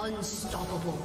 Unstoppable.